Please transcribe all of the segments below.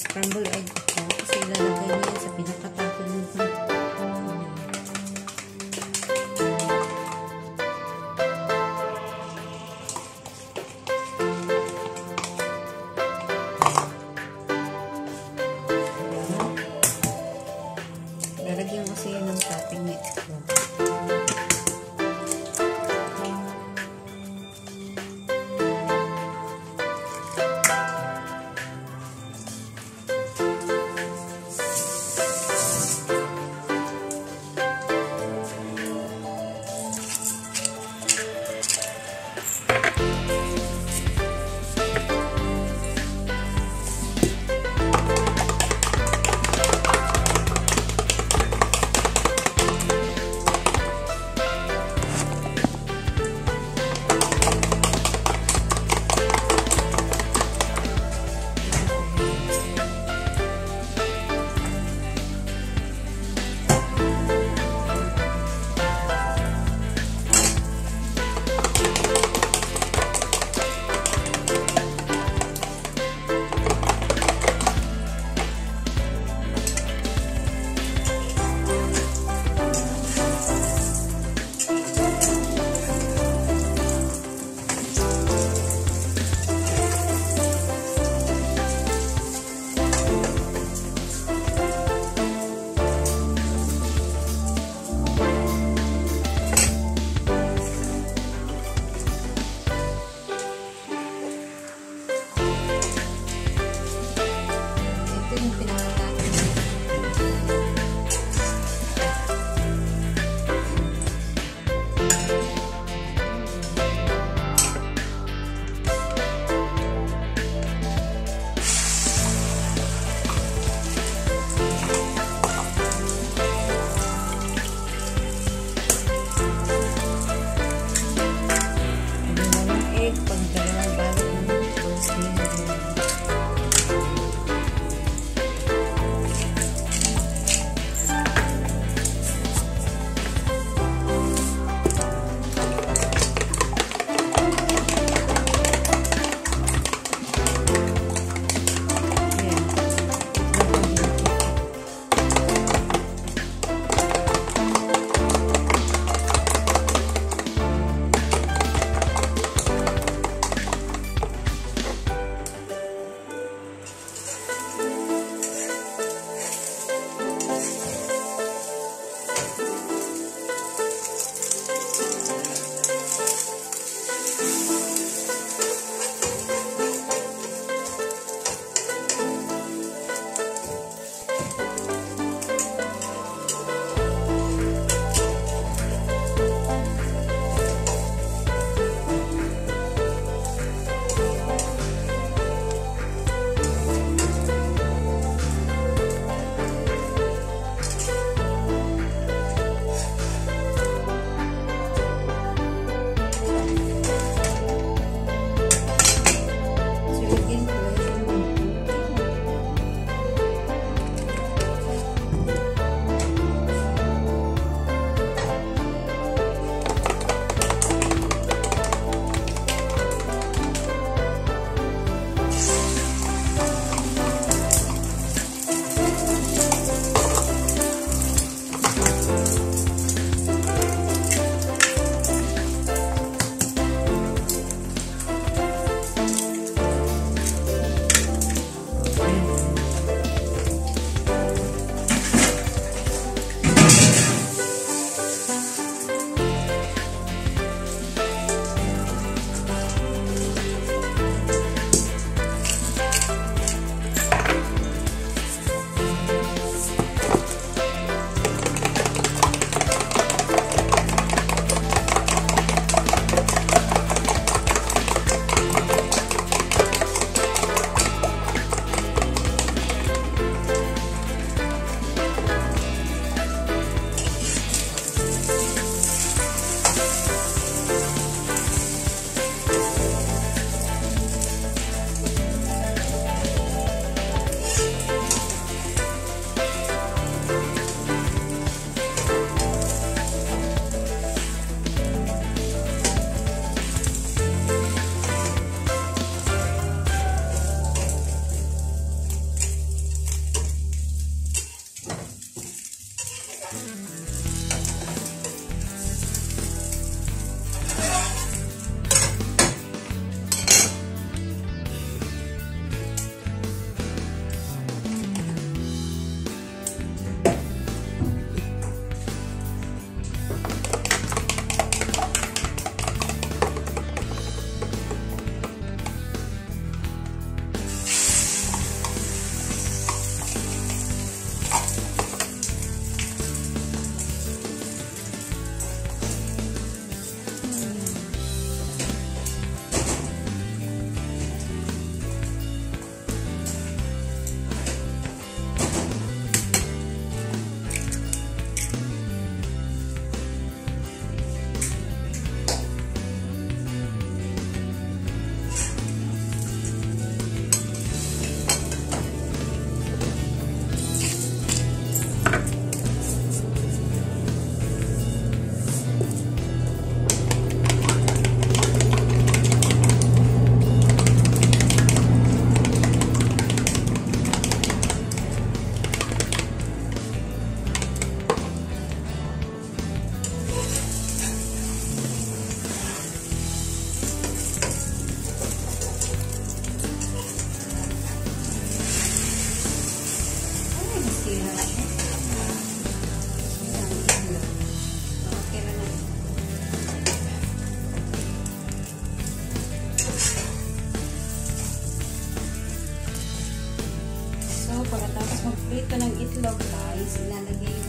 scrambled daw guys, ilalagay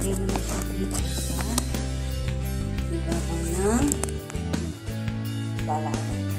ready na siya dito sa ibabaw ng balakang.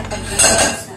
やっぱり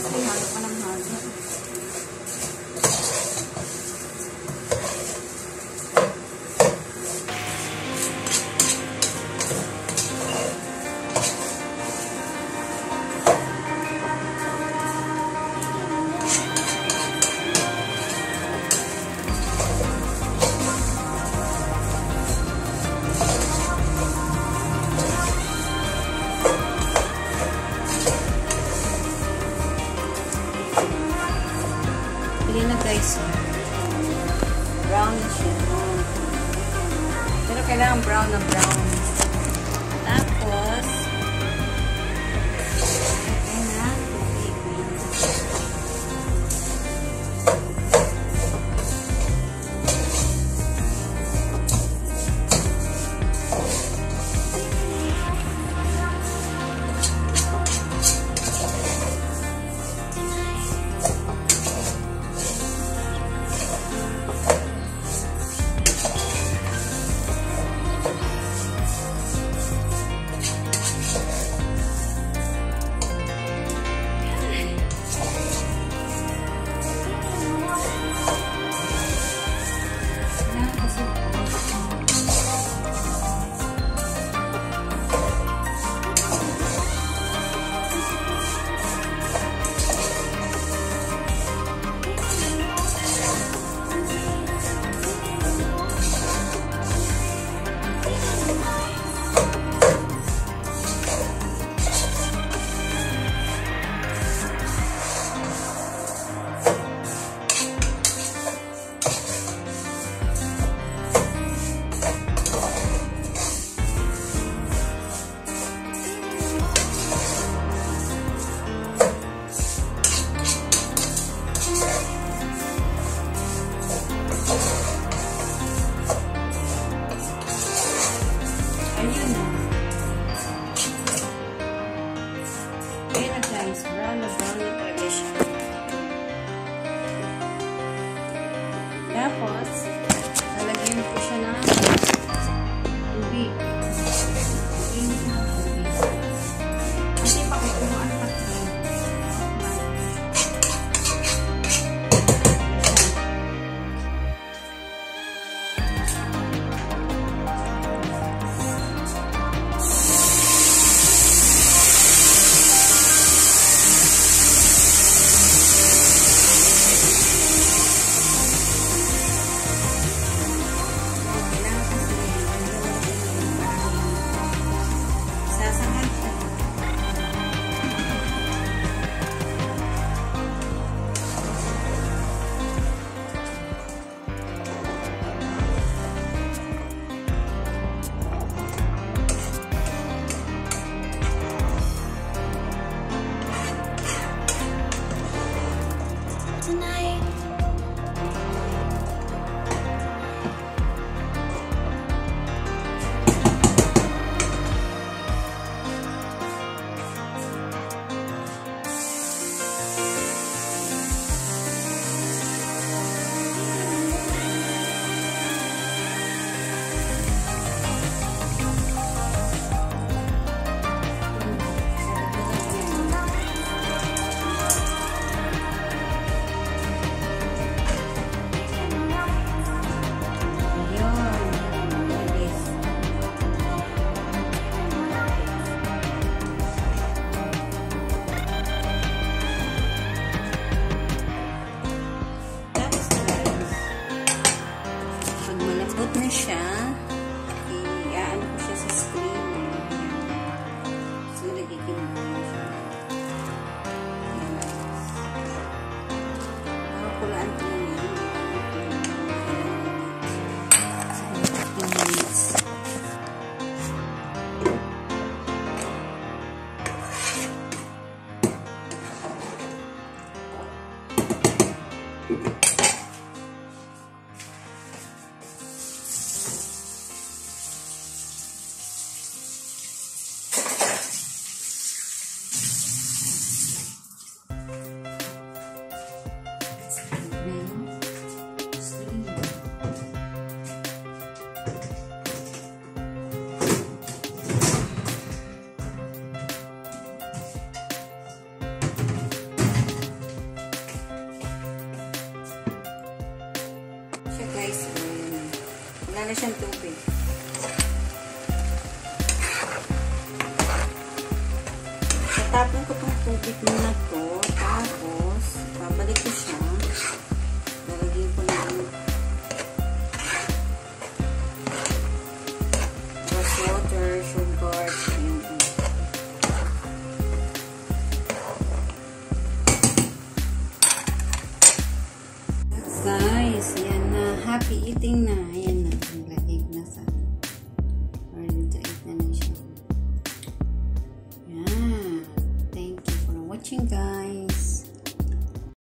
非常有。